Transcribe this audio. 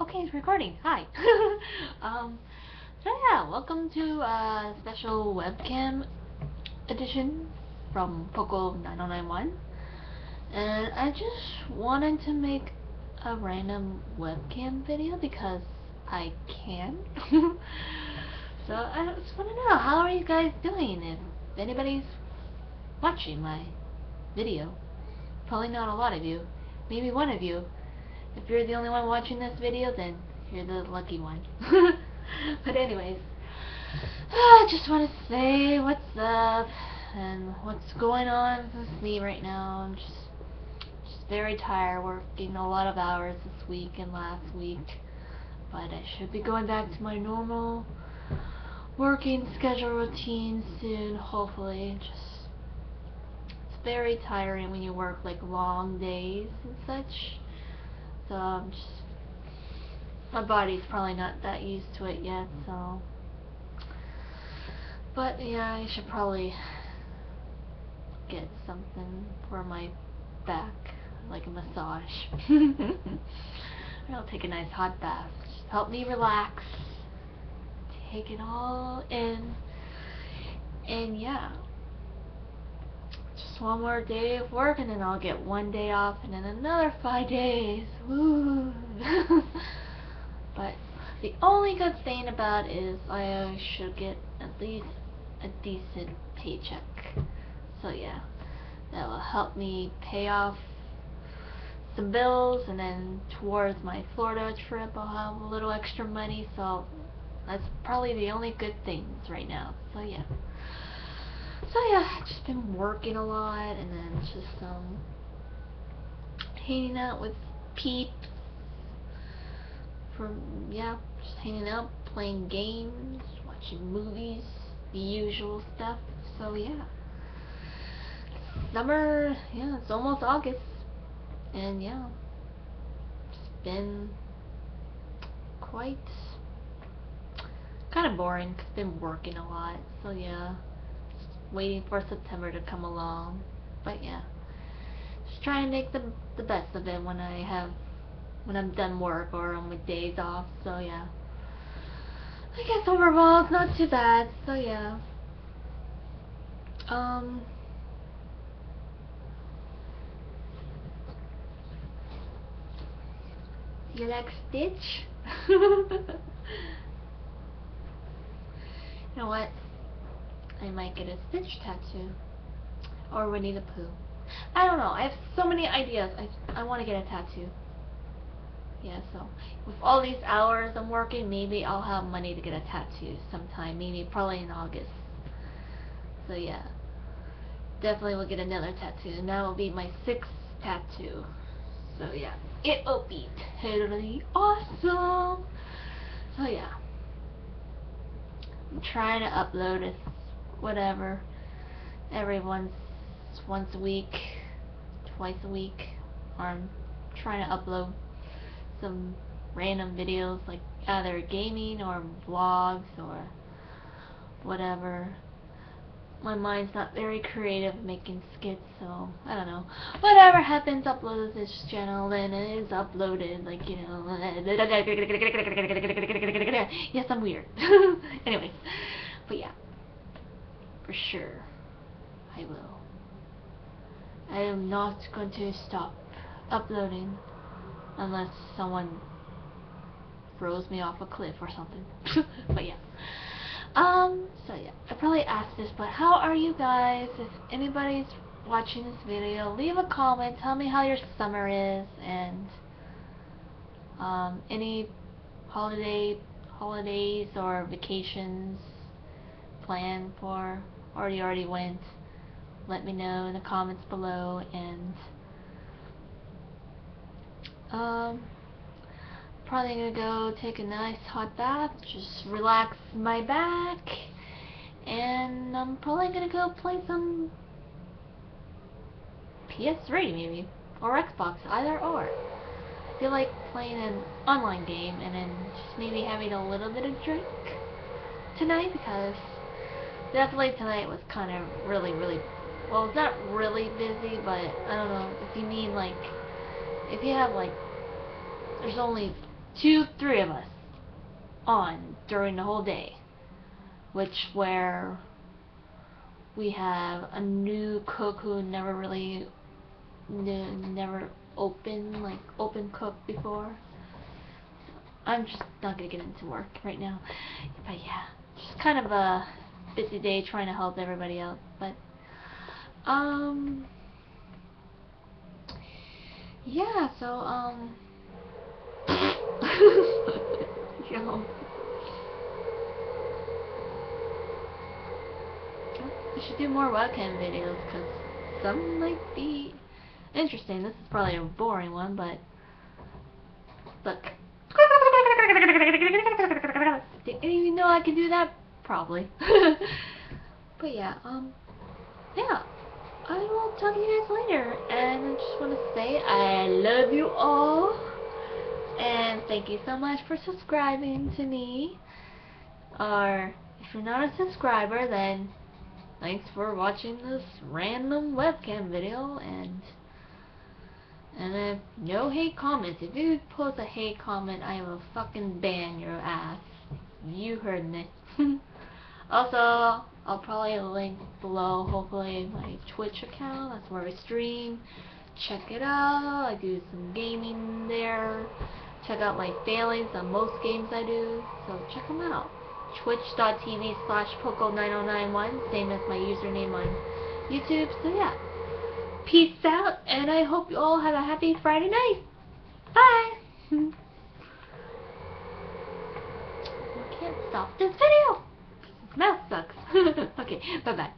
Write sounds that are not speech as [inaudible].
Okay, it's recording. Hi. [laughs] um, so yeah, welcome to a special webcam edition from Poco 9091. And I just wanted to make a random webcam video because I can. [laughs] so I just want to know, how are you guys doing? If anybody's watching my video. Probably not a lot of you. Maybe one of you. If you're the only one watching this video, then you're the lucky one. [laughs] but anyways, [sighs] I just want to say what's up and what's going on with me right now. I'm just, just very tired, working a lot of hours this week and last week. But I should be going back to my normal working schedule routine soon, hopefully. Just it's very tiring when you work like long days and such. So I'm just my body's probably not that used to it yet, mm-hmm. so but yeah, I should probably get something for my back, like a massage. [laughs] I'll take a nice hot bath. Just help me relax. Take it all in. And yeah. One more day of work and then I'll get one day off and then another five days. Woo! [laughs] but the only good thing about it is I uh, should get at least a decent paycheck. So yeah, that will help me pay off some bills and then towards my Florida trip I'll have a little extra money so that's probably the only good things right now. So yeah. So yeah, just been working a lot and then just um hanging out with peeps from yeah, just hanging out, playing games, watching movies, the usual stuff. So yeah. Summer, yeah, it's almost August. And yeah. It's been quite kind of boring cause been working a lot. So yeah waiting for September to come along. But yeah, just try and make the the best of it when I have when I'm done work or on my days off. So yeah, I guess overall it's not too bad. So yeah, um. You like Stitch? [laughs] you know what? I might get a Stitch tattoo. Or Winnie the Pooh. I don't know. I have so many ideas. I, I want to get a tattoo. Yeah, so with all these hours I'm working, maybe I'll have money to get a tattoo sometime. Maybe probably in August. So yeah. Definitely will get another tattoo. And that will be my sixth tattoo. So yeah. It will be totally awesome. So yeah. I'm trying to upload as whatever, every once, once a week, twice a week, or I'm trying to upload some random videos, like either gaming or vlogs or whatever. My mind's not very creative making skits, so I don't know. Whatever happens, upload this channel, and it is uploaded, like, you know. [laughs] yes, I'm weird. [laughs] Anyways, but yeah for sure. I will. I am not going to stop uploading unless someone throws me off a cliff or something. [laughs] but yeah. Um, so yeah, I probably asked this, but how are you guys? If anybody's watching this video, leave a comment, tell me how your summer is, and um, any holiday holidays or vacations planned for or you already went, let me know in the comments below and um probably gonna go take a nice hot bath, just relax my back and I'm probably gonna go play some PS3 maybe or Xbox, either or. I feel like playing an online game and then just maybe having a little bit of drink tonight because definitely tonight was kind of really, really, well, it's not really busy, but I don't know, if you mean like, if you have like, there's only two, three of us on during the whole day, which where we have a new cook who never really never open like open cook before. I'm just not gonna get into work right now, but yeah, just kind of a busy day trying to help everybody out, but um yeah, so um [laughs] Yo. We should do more webcam videos because some might be interesting. This is probably a boring one, but look. [laughs] Didn't even know I could do that? Probably. [laughs] but yeah, um, yeah. I will talk to you guys later. And I just want to say I love you all. And thank you so much for subscribing to me. Or if you're not a subscriber, then thanks for watching this random webcam video. And and no hate comments. If you post a hate comment, I will fucking ban your ass. You heard me. [laughs] also, I'll probably link below, hopefully, my Twitch account. That's where I stream. Check it out. I do some gaming there. Check out my failings on most games I do. So check them out. Twitch.tv slash Poco9091. Same as my username on YouTube. So yeah. Peace out. And I hope you all have a happy Friday night. Bye. [laughs] Can't stop this video. Mouth sucks. [laughs] okay, bye bye.